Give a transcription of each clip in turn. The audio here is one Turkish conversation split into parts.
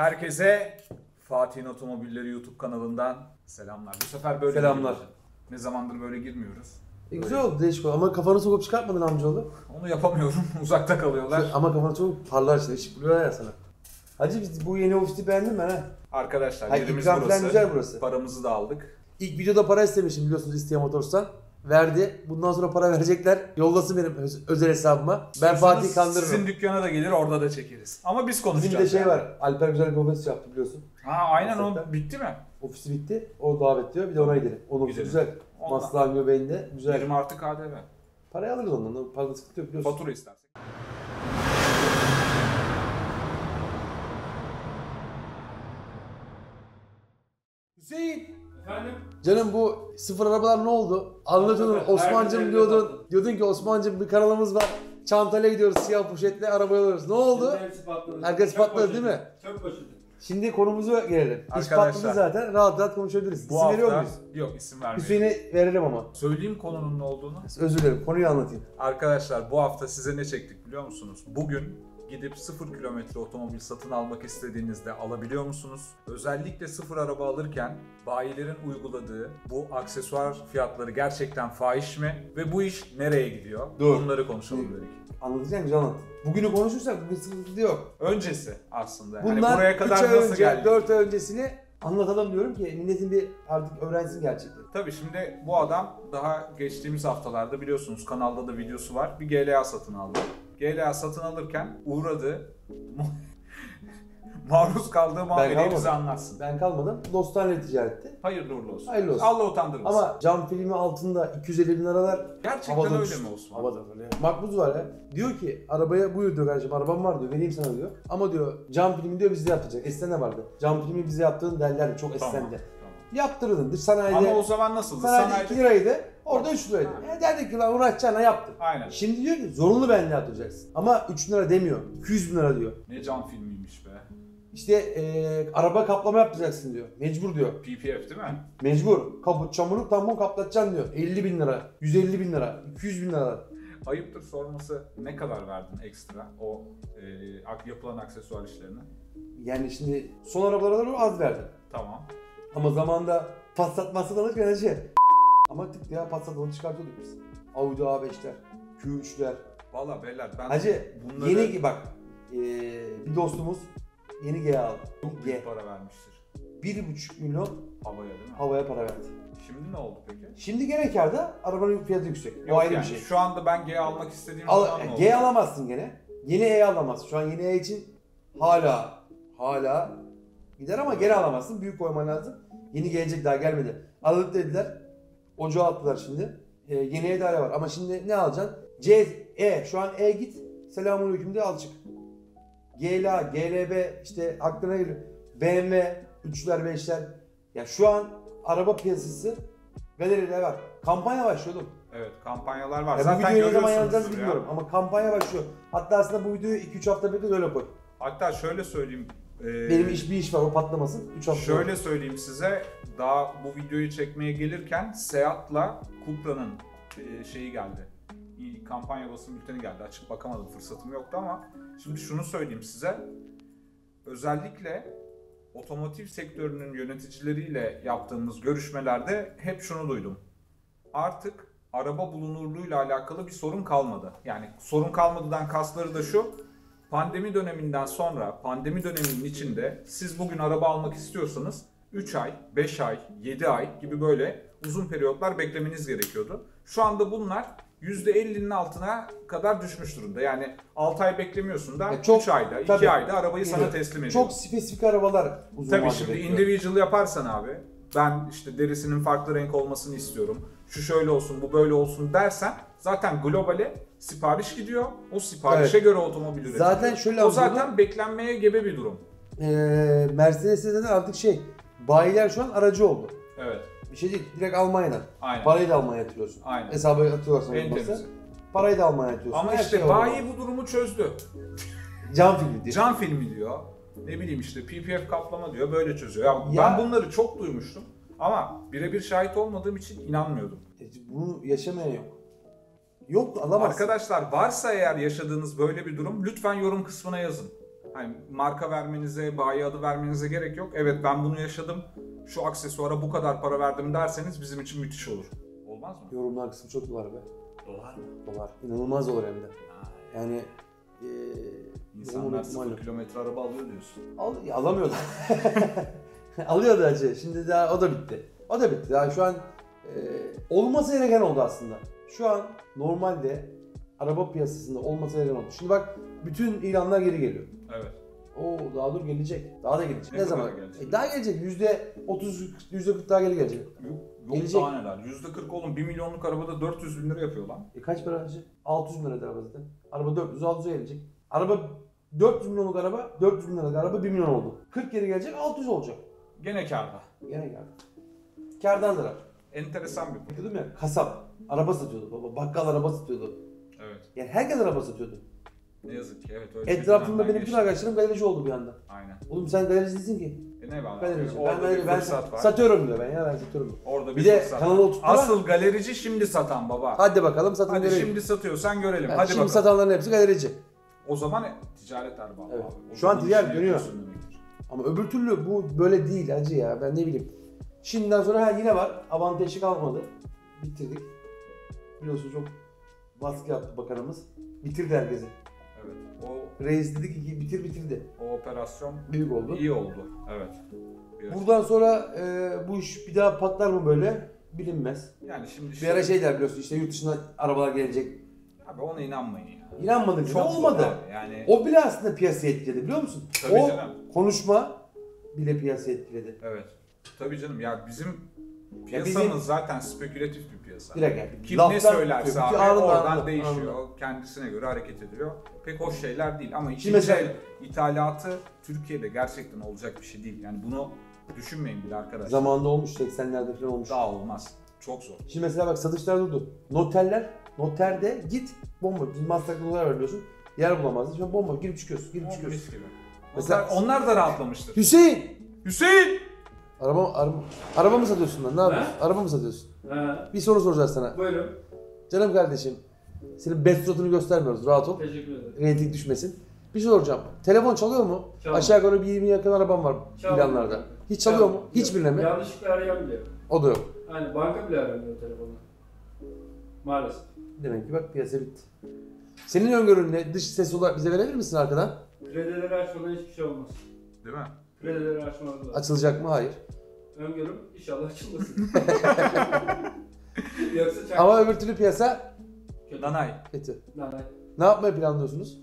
Herkese Fatih'in Otomobilleri YouTube kanalından selamlar. Bu sefer böyle Selamlar. giriyoruz. Ne zamandır böyle girmiyoruz. E, güzel oldu değişik oldu ama kafanı sokup çıkartmadın amcaoğlu. Onu yapamıyorum. Uzakta kalıyorlar. Ama kafanı sokup parlar işte ışık buluyor ya sana. Hacı biz bu yeni ofisi beğendin mi ha? Arkadaşlar Hayır, yerimiz ikram falan burası. güzel burası. Paramızı da aldık. İlk videoda para istemişim biliyorsunuz İsteyen Motors'tan. Verdi. Bundan sonra para verecekler. Yollasın benim öz- özel hesabıma. Ben Fatih Sizin kandırırım. dükkana da gelir orada da çekeriz. Ama biz Bizim konuşacağız. bir de şey yani. var. Alper güzel bir ofis yaptı biliyorsun. Ha aynen o Gerçekten. bitti mi? Ofisi bitti. O davet diyor. Bir de ona gidelim. Onun ofisi güzel. Ondan. Maslağın göbeğinde. Güzel. 20 artı KDV. Parayı alırız ondan. Parada sıkıntı yok biliyorsun. Fatura istersek. Hüseyin. Efendim? Canım bu sıfır arabalar ne oldu? Anlatıyordun Osman'cım diyordun. Diyordun ki Osman'cım bir kanalımız var. Çantayla gidiyoruz siyah poşetle arabaya alıyoruz. Ne oldu? Şimdi hepsi patladı. Herkes Çöp patladı değil mi? Çöp poşeti. Şimdi konumuza gelelim. İş Arkadaşlar. patladı zaten. Rahat rahat konuşabiliriz. Bu İsim veriyor hafta muyuz? yok isim vermeyelim. Hüseyin'e verelim ama. Söyleyeyim konunun ne olduğunu. Özür dilerim. Konuyu anlatayım. Arkadaşlar bu hafta size ne çektik biliyor musunuz? Bugün gidip 0 kilometre otomobil satın almak istediğinizde alabiliyor musunuz? Özellikle sıfır araba alırken bayilerin uyguladığı bu aksesuar fiyatları gerçekten fahiş mi? Ve bu iş nereye gidiyor? Doğru. Bunları konuşalım dedik. Anlatacağım güzel anlat. Bugünü konuşursak bir sıkıntı yok. Öncesi aslında. Yani Bundan buraya 3 kadar nasıl önce, geldik? 4 ay öncesini anlatalım diyorum ki milletin bir artık öğrensin gerçekten. Tabii şimdi bu adam daha geçtiğimiz haftalarda biliyorsunuz kanalda da videosu var. Bir GLA satın aldı. GLA satın alırken uğradığı maruz kaldığı muameleyi bize anlatsın. Ben kalmadım. Dostane ticaretti. Hayırlı uğurlu olsun. Hayırlı olsun. Allah utandırmasın. Ama cam filmi altında 250 bin liralar Gerçekten havada öyle uçtu. mi Osman? Havada böyle. Makbuz var ya. Diyor ki arabaya buyur diyor kardeşim arabam var diyor vereyim sana diyor. Ama diyor cam filmi diyor bizde yapacak. Eskiden ne vardı? Cam filmi bize yaptığın derlerdi çok Tamam, estendi. tamam. Yaptırırdın dış sanayide. Ama o zaman nasıldı? sanayide Sanayide... 2 liraydı. Orada 3 liraydı. E derdik ki lan uğraşacağına yaptım. Aynen. Şimdi diyor ki zorunlu benle yapacaksın. Ama 3 lira demiyor. 200 bin lira diyor. Ne cam filmiymiş be. İşte eee, araba kaplama yapacaksın diyor. Mecbur diyor. PPF değil mi? Mecbur. Kaput, çamurluk, tampon kaplatacaksın diyor. 50 bin lira, 150 bin lira, 200 bin lira. Ayıptır sorması ne kadar verdin ekstra o e, yapılan aksesuar işlerine? Yani şimdi son arabalara doğru az verdim. Tamam. Ama zamanda Passat Passat alırken acı. Ama tık ya Passat onu çıkartıyorduk biz. Audi A5'ler, Q3'ler. Valla beyler ben Hacı bunları yeni bak eee, bir dostumuz yeni G aldı. çok G. para vermiştir. 1,5 milyon Havaya değil mi? havaya para verdi. Şimdi ne oldu peki? Şimdi gene karda arabanın fiyatı yüksek. O Yok ayrı yani bir şey. Şu anda ben G almak istediğim Al, zaman? G alamazsın gene. Yeni E alamazsın. Şu an yeni E için hala hala gider ama gene alamazsın. Büyük koyman lazım. Yeni gelecek daha gelmedi. Alıp dediler. Ocağa attılar şimdi. Yeni E de hala var. Ama şimdi ne alacaksın? C, E. Şu an E git. Selamünaleyküm de al çık. GLA, GLB işte aklına geliyor. BMW, 3'ler 5'ler. Ya şu an araba piyasası galeride var. Kampanya başlıyor oğlum. Evet kampanyalar var. Ya Zaten videoyu ne zaman yazacağız ya. bilmiyorum ama kampanya başlıyor. Hatta aslında bu videoyu 2-3 hafta bekle öyle koy. Hatta şöyle söyleyeyim. E, Benim iş bir iş var o patlamasın. 3 hafta Şöyle söyleyeyim size. Daha bu videoyu çekmeye gelirken Seat'la Cupra'nın e, şeyi geldi. İyi, Kampanya basın bülteni geldi. Açıp bakamadım fırsatım yoktu ama şimdi şunu söyleyeyim size. Özellikle otomotiv sektörünün yöneticileriyle yaptığımız görüşmelerde hep şunu duydum. Artık araba bulunurluğuyla alakalı bir sorun kalmadı. Yani sorun kalmadıdan kasları da şu. Pandemi döneminden sonra, pandemi döneminin içinde siz bugün araba almak istiyorsanız 3 ay, 5 ay, 7 ay gibi böyle uzun periyotlar beklemeniz gerekiyordu. Şu anda bunlar %50'nin altına kadar düşmüş durumda. Yani 6 ay beklemiyorsun da Ya çok- 3 ayda, 2 tabii. ayda arabayı sana teslim ediyor. Çok spesifik arabalar uzun Tabii şimdi bekliyor. individual yaparsan abi ben işte derisinin farklı renk olmasını istiyorum. Şu şöyle olsun, bu böyle olsun dersen zaten globale sipariş gidiyor. O siparişe göre otomobil üretiyor. Zaten şöyle o anladım. zaten beklenmeye gebe bir durum. Ee, Mercedes'te de artık şey bayiler şu an aracı oldu. Evet. Bir şey değil direkt Almanya'dan. Aynen. Parayı da Almanya'ya yatırıyorsun. Aynen. Hesabı atıyorsan En olmazsa. temizi. Parayı da Almanya'ya atıyorsun. Ama Her işte şey bayi bu durumu çözdü. Cam filmi diyor. Can filmi diyor. Ne bileyim işte PPF kaplama diyor. Böyle çözüyor. Ya, Ya- Ben bunları çok duymuştum. Ama birebir şahit olmadığım için inanmıyordum. E, Bunu yaşamayan yok. Yok alamazsın. Arkadaşlar varsa eğer yaşadığınız böyle bir durum lütfen yorum kısmına yazın. Hani marka vermenize, bayi adı vermenize gerek yok. Evet ben bunu yaşadım. Şu aksesuara bu kadar para verdim derseniz bizim için müthiş olur. Olmaz mı? Yorumlar kısmı çok dolar be. Dolar mı? Dolar. İnanılmaz dolar hem de. Yani eee İnsanlar olma ihtimali sıfır yok. kilometre araba alıyor diyorsun. Al, ya alamıyorlar. Alıyordu acı. Şimdi daha o da bitti. O da bitti. Daha şu an e, olması gereken oldu aslında. Şu an normalde araba piyasasında olması gereken oldu. Şimdi bak bütün ilanlar geri geliyor. Evet. Oo daha dur gelecek. Daha da gelecek. Ne Ne, zaman? gelecek? E, daha gelecek. Yüzde 30, yüzde 40 daha geri gelecek. Yok, yok Gelecek. daha neler. %40 oğlum 1 milyonluk arabada 400 bin lira yapıyor lan. E kaç para acı? 600 bin liradır araba zaten. Araba 400, 600'e gelecek. Araba 400 milyonluk araba, 400 bin liralık araba 1 milyon oldu. 40 geri gelecek, 600 olacak. Gene kârda. Gene geldi. Kârdan zarar. Enteresan bir. Dedim ya kasap araba satıyordu baba. Bakkal araba satıyordu. Evet. Yani herkes araba satıyordu. Ne yazık ki evet öyle Etrafımda benim bütün arkadaşlarım galerici oldu bir anda. Aynen. Oğlum sen galerici değilsin ki. E ne var? Galerici. Ben, ben, ben var. satıyorum diyor ben ya ben satıyorum. Orada bir, Bir de kanalı oturttular. Asıl galerici şimdi satan baba. Hadi, Hadi bakalım satın görelim. şimdi satıyorsan görelim. Yani Hadi şimdi bakalım. satanların hepsi galerici. O zaman ticaret erbabı Evet. abi. O Şu an ticaret dönüyor. Ama öbür türlü bu böyle değil acı ya ben ne bileyim. Şimdiden sonra ha yine var. Avantajı kalmadı. Bitirdik. Biliyorsun çok baskı yaptı bakanımız. Bitirdi herkesi. Evet. O, Reis dedi ki bitir bitirdi. o operasyon Büyük oldu. iyi oldu. Evet. Biraz- Buradan sonra e, bu iş bir daha patlar mı böyle bilinmez. Yani şimdi Bir ara şey der biliyorsun işte yurt dışına arabalar gelecek. Abi ona inanmayın ya. İnanmadık Çok Çok olmadı. Yani O bile aslında piyasayı etkiledi biliyor musun? Tabii o canım. konuşma bile piyasayı etkiledi. evet. Tabii canım ya bizim Ya piyasamız bizim- zaten spekülatif bir piyasa. Dakika. Kim laflar ne söylerse abi anında, oradan anında, değişiyor. anında. Kendisine göre hareket ediyor. Pek hoş şeyler değil ama ikinci mesela- el ithalatı Türkiye'de gerçekten olacak bir şey değil. Yani bunu düşünmeyin bile arkadaşlar. Zamanında olmuş 80'lerde falan olmuş. Daha olmaz. Çok zor. Şimdi mesela bak satışlar durdu. Noterler, noterde git bomba. Noter var biliyorsun. Yer bulamazdın. Şimdi bomba girip çıkıyorsun, girip çıkıyorsun. Mesela onlar da rahatlamıştır. Hüseyin! Hüseyin! Araba, araba, araba mı satıyorsun lan? Ne yapıyorsun? Araba mı satıyorsun? Ha, Bir soru soracağız sana. buyurun. Canım kardeşim, senin bet suratını göstermiyoruz. Rahat ol. Teşekkür ederim. Reyting düşmesin. Bir şey soracağım. Telefon çalıyor mu? Çalmıyor. Aşağı yukarı bir 20 yakın arabam var Çalmıyor. ilanlarda. Hiç çalıyor mu? Hiçbirine mi? Yanlışlıkla arayan bile yok. O da yok. Hani banka bile aramıyor telefonla. Maalesef. Demek ki bak piyasa bitti. Senin öngörün ne? Dış ses olarak bize verebilir misin arkadan? Kredileri açmadan hiçbir şey olmaz. Değil mi? Kredileri açmadan lazım. Açılacak mı? Hayır. Öngörüm inşallah açılmasın. Yoksa çak. Ama öbür türlü piyasa. Nanay. kötü. Lan. Ne yapmayı planlıyorsunuz?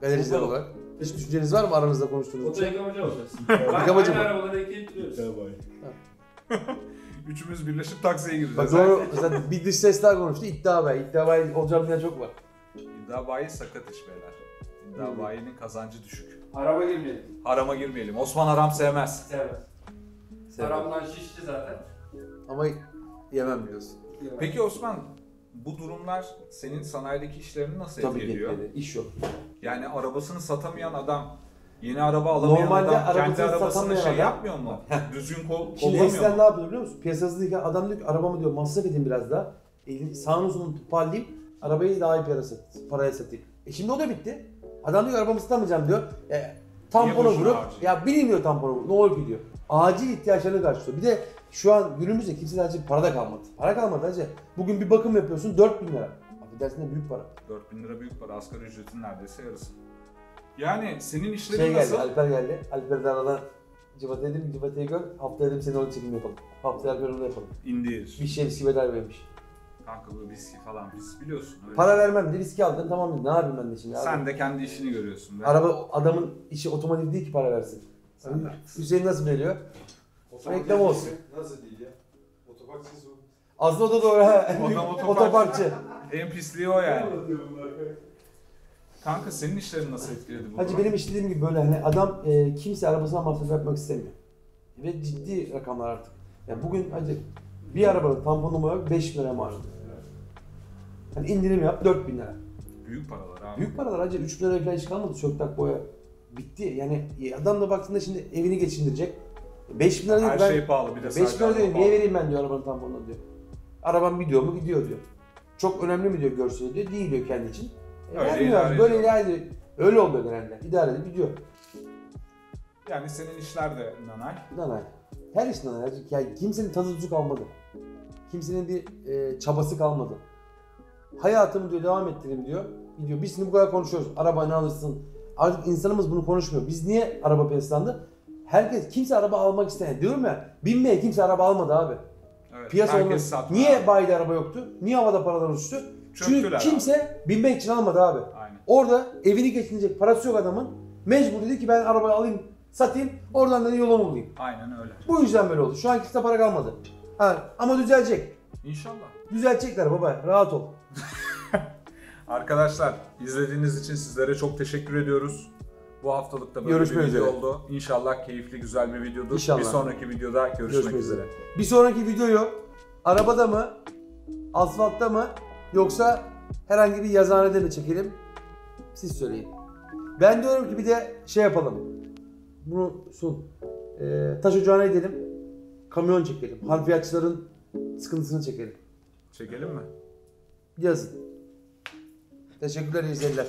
Galericiler Bakalım. olarak. Hiç düşünceniz var mı aranızda konuştuğunuz Oto şey? yıkamacı olacağız. Yıkamacı Aynı mı? arabaları ekleyip duruyoruz. Üçümüz birleşip taksiye gireceğiz. Bak doğru. Mesela bir dış ses daha konuştu. İddia bay. İddia bay olacağım diye çok var. İddia bayi sakat iş beyler. İddia Hı. bayinin kazancı düşük. Araba girmeyelim. Harama girmeyelim. Osman haram sevmez. Sevmez. Sevmem. Aramdan şişti zaten. Ama yemem biliyorsun. Peki Osman bu durumlar senin sanayideki işlerini nasıl Tabii ki etkiliyor? etkiledi. İş yok. Yani arabasını satamayan adam yeni araba alamayan Normalde adam kendi arabasını şey adam- yapmıyor mu? Düzgün kol, Şimdi kollamıyor eskiden mu? ne yapıyor biliyor musun? Piyasa hızlıyken adam diyor ki arabamı diyor masraf edeyim biraz daha. Elini sağını solunu toparlayayım. Arabayı daha iyi paraya, sat, paraya satayım. E şimdi o da bitti. Adam diyor arabamı satamayacağım diyor. E, tampona vurup harcayayım? ya bilin diyor tampona vurup ne olur diyor. Acil ihtiyaçlarını karşılıyor. Bir de şu an günümüzde kimsenin acil para da kalmadı. Para kalmadı hacı. Bugün bir bakım yapıyorsun 4000 lira. Affedersin de büyük para. 4000 lira büyük para. Asgari ücretin neredeyse yarısı. Yani senin işlerin Şey geldi, nasıl? Alper geldi. Alper de aradan Civat'a dedim ki Civata'yı gör. Haftaya dedim seni onun çekim yapalım. Haftaya Alper onu yapalım. İndir. Bir şey viski bedel vermiş. Kanka bu viski falan biz biliyorsun. Öyle. Para vermem de viski aldın tamam dedi. Ne yapayım ben de şimdi abi? Sen de kendi işini görüyorsun. be. Araba adamın işi otomotiv değil ki para versin. Sen. Hüseyin nasıl veriyor? Reklam olsun. Nasıl değil ya? Otoparkçısı o. Aslında o da doğru ha. O da otoparkçı. En pisliği o yani. Kanka senin işlerin nasıl etkiledi bu Hacı durum? benim iş dediğim gibi böyle hani adam e, kimse arabasına masraf yapmak istemiyor. Ve ciddi rakamlar artık. Yani bugün hacı bir arabanın tampon numara 5 bin lira mal. Hani indirim yap 4 bin lira. Büyük paralar abi. Büyük paralar hacı 3 bin lira falan hiç kalmadı söktak boya. Bitti yani e, adam da baktığında şimdi evini geçindirecek. 5 bin lira Her diyor ben şey pahalı bir de 5 bin lira araba niye vereyim ben diyor arabanın tamponunu diyor. Arabam gidiyor mu gidiyor diyor. Çok önemli mi diyor görseli diyor değil diyor kendi için. E, Öyle vermiyor idare abi, böyle ediyor. idare ediyor. Öyle oluyor genelde idare edip gidiyor. Yani senin işler de nanay. Nanay. Her iş nanay. Yani kimsenin tadı tuzu kalmadı. Kimsenin bir e, çabası kalmadı. Hayatımı diyor devam ettireyim diyor. Gidiyor. Biz şimdi bu kadar konuşuyoruz. Araba ne alırsın? Artık insanımız bunu konuşmuyor. Biz niye araba peslandı? Herkes, kimse araba almak isteyen. Diyorum ya, binmeye kimse araba almadı abi. Evet, Piyasa sattı Niye abi. bayide araba yoktu? Niye havada paralar uçtu? Çünkü Çöktüler abi. kimse binmek için almadı abi. Aynen. Orada evini geçinecek parası yok adamın. Mecbur dedi ki ben arabayı alayım, satayım. Oradan da yolumu bulayım. Aynen öyle. Bu yüzden böyle oldu. Şu an kimse para kalmadı. Ha, ama düzelecek. İnşallah. Düzelecekler baba. Rahat ol. Arkadaşlar izlediğiniz için sizlere çok teşekkür ediyoruz. Bu haftalık da böyle Görüşmek bir video üzere. oldu. İnşallah keyifli güzel bir videodur. İnşallah. Bir sonraki videoda görüşmek, Görüşmek üzere. üzere. Bir sonraki videoyu arabada mı, asfaltta mı yoksa herhangi bir yazıhanede mi çekelim? Siz söyleyin. Ben diyorum ki bir de şey yapalım. Bunu sun. Ee, taş ocağına gidelim. Kamyon çekelim. Harfiyatçıların sıkıntısını çekelim. Çekelim mi? Yazın. Teşekkürler iyi seyirler.